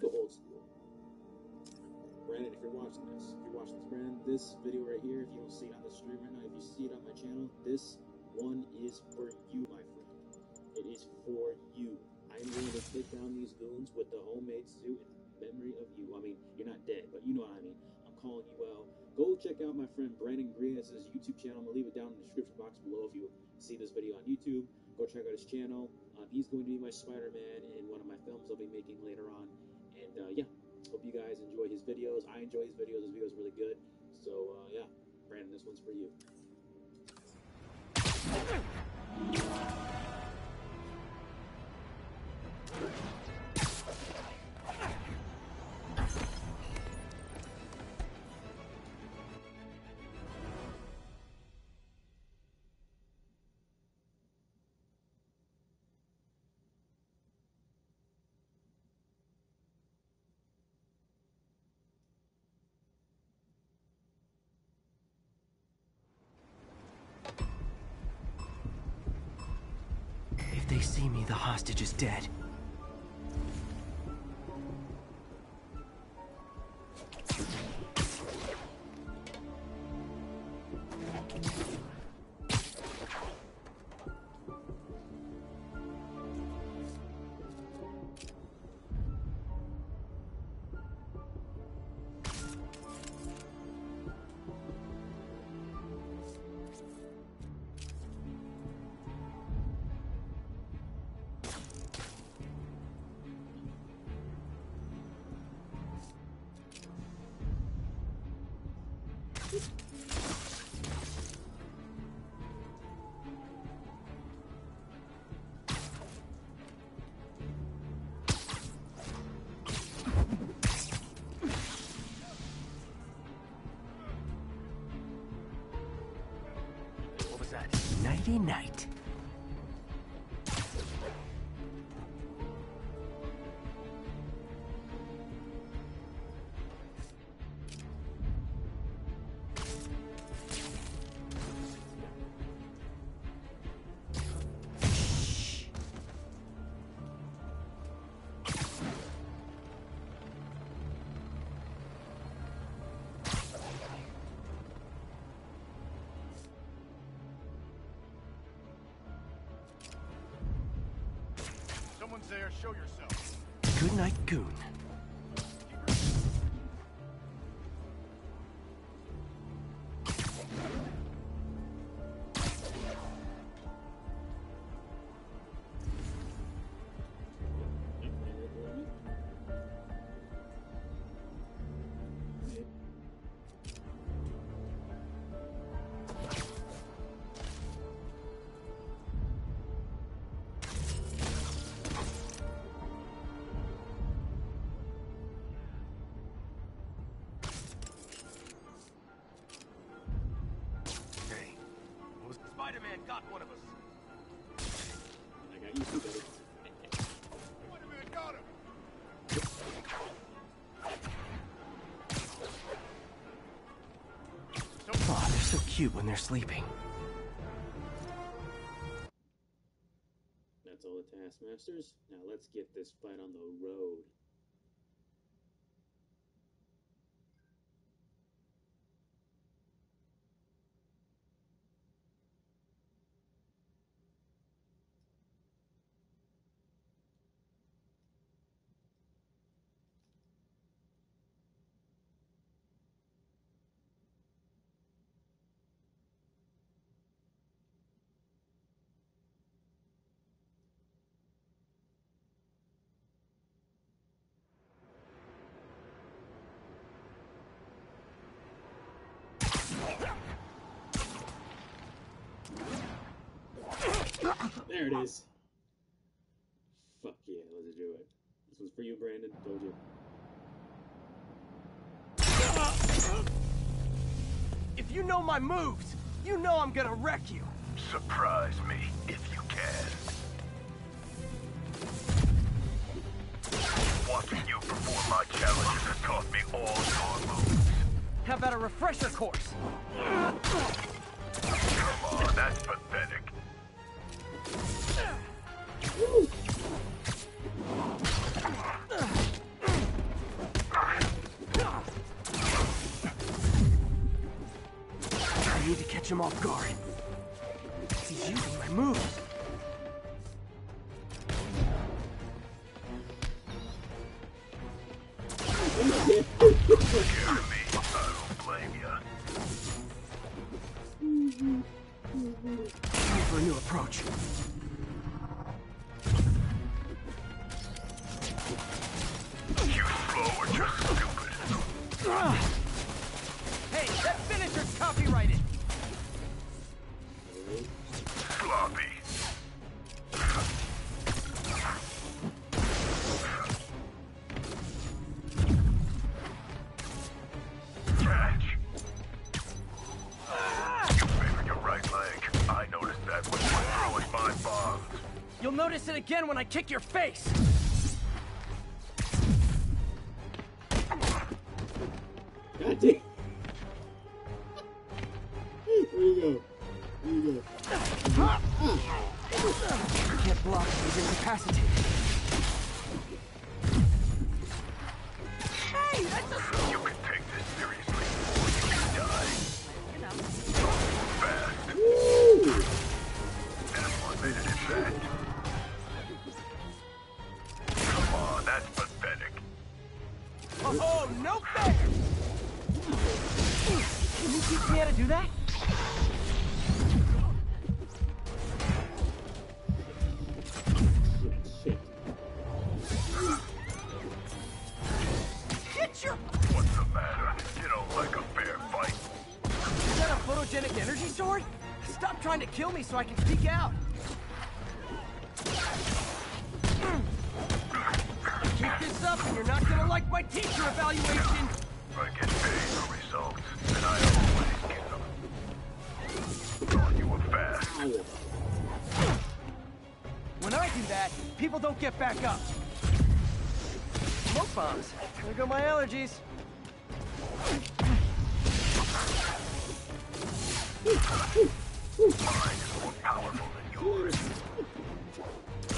go old school. Brandon, if you're watching this, if you're watching this, Brandon, this video right here, if you don't see it on the stream right now, if you see it on my channel, this one is for you, my friend. It is for you. I'm going to take down these goons with the homemade suit in memory of you. I mean, you're not dead, but you know what I mean. I'm calling you out. Go check out my friend Brandon Gries' YouTube channel. I'm gonna leave it down in the description box below if you see this video on YouTube. Go check out his channel. Um, he's going to be my Spider-Man in one of my films I'll be making later on. Uh, yeah, hope you guys enjoy his videos. I enjoy his videos. His videos are really good. So uh, yeah, Brandon, this one's for you. If they see me, the hostage is dead. Night. There, show yourself. Good night, goon. Spider-Man got one of us. I got you too, buddy. Spider-Man got him. Aw, they're so cute when they're sleeping. That's all the Taskmasters. Now let's get this fight on the road. There it is. Fuck yeah, let's do it. This one's for you, Brandon. Told you. If you know my moves, you know I'm gonna wreck you. Surprise me if you can. Watching you perform my challenges has taught me all your moves. How about a refresher course? I need to catch him off guard. He's using my moves. You'll it again when I kick your face. God damn. Where you go? Where you go? Can't block he's incapacitated. Me so I can speak out. Keep this up and you're not gonna like my teacher evaluation. I get paid for results, and I always get them. Thought you were fast. When I do that, people don't get back up. Smoke bombs. There go my allergies. Mine is more powerful than yours.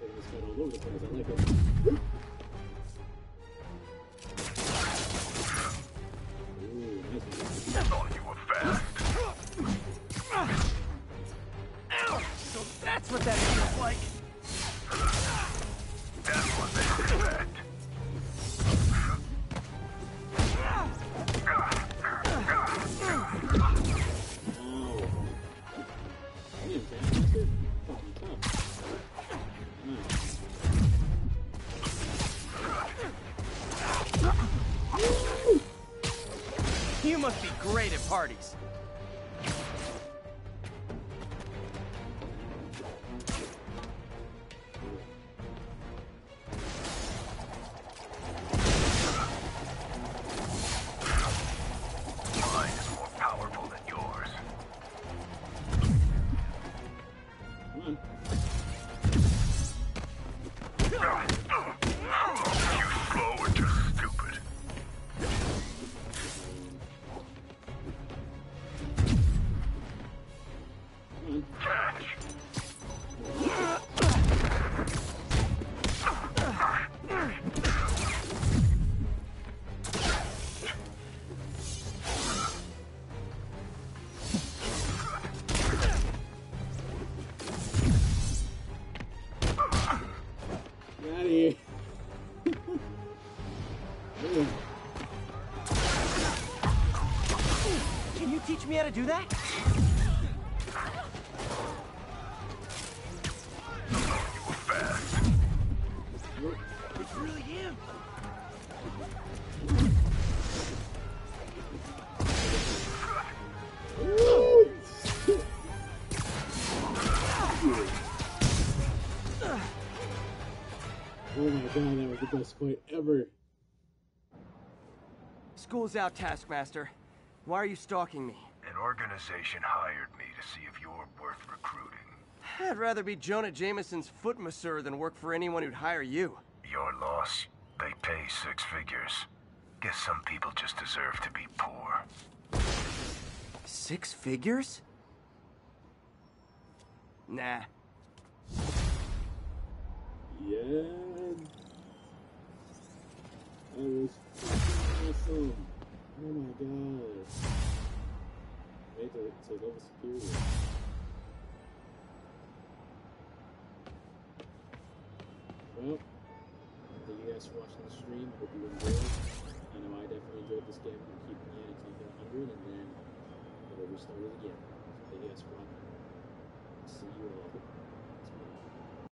Taking this fight all over the place. I like must be great at parties. To do that? You were fast. It's really him. Oh my god, that was the best fight ever. School's out, Taskmaster. Why are you stalking me? An organization hired me to see if you're worth recruiting. I'd rather be Jonah Jameson's foot masseur than work for anyone who'd hire you. Your loss, they pay six figures. Guess some people just deserve to be poor. Six figures? Nah. Yeah. That was fucking awesome. Oh my god. Made to, to level superior. Well, thank you guys for watching the stream. Hope you enjoyed. I know I definitely enjoyed this game. I'm keeping it at 100 and then it'll restart it again. Thank you guys for watching. See you all.